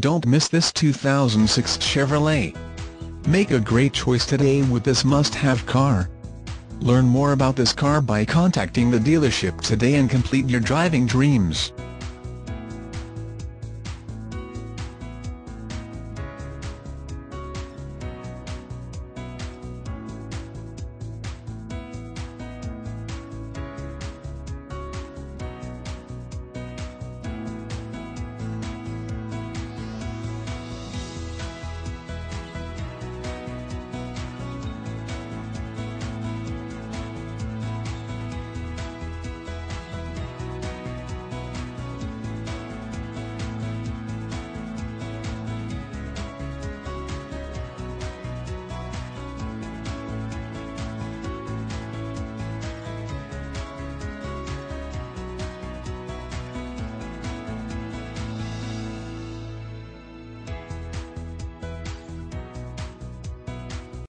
Don't miss this 2006 Chevrolet. Make a great choice today with this must-have car. Learn more about this car by contacting the dealership today and complete your driving dreams.